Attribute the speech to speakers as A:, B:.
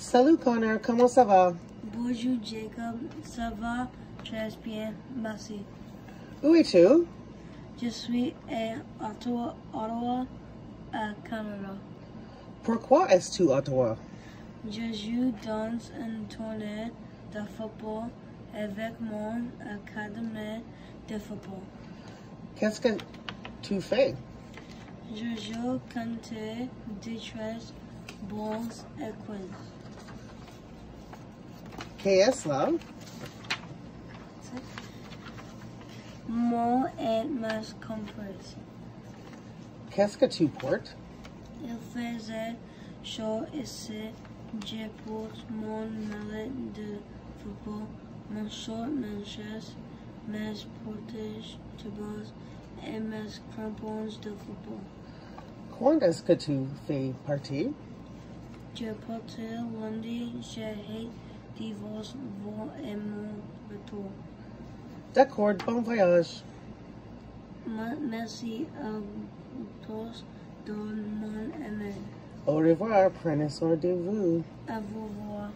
A: Salut Connor, comment ça va?
B: Bonjour Jacob, ça va? Très bien, merci.
A: Où es-tu?
B: Je suis à Ottawa, Ottawa, à Canada.
A: Pourquoi es-tu à Ottawa?
B: Je joue dans un tournoi de football avec mon académie de football.
A: Qu'est-ce que tu fais?
B: Je joue contre Detroit Bulls et Queens.
A: Qu'est-ce là?
B: Mon et ma compris.
A: Qu'est-ce que tu portes?
B: Il faisait chaud ici. Je porte mon mallet de football, mon short manches, mes portages de base et mes crampons de football.
A: Quand est-ce que tu fais partie?
B: Je porte lundi, j'ai vous voir et mon retour.
A: D'accord, bon voyage.
B: Merci à tous de mon aimé.
A: Au revoir, prenez soin de vous.
B: À vous voir.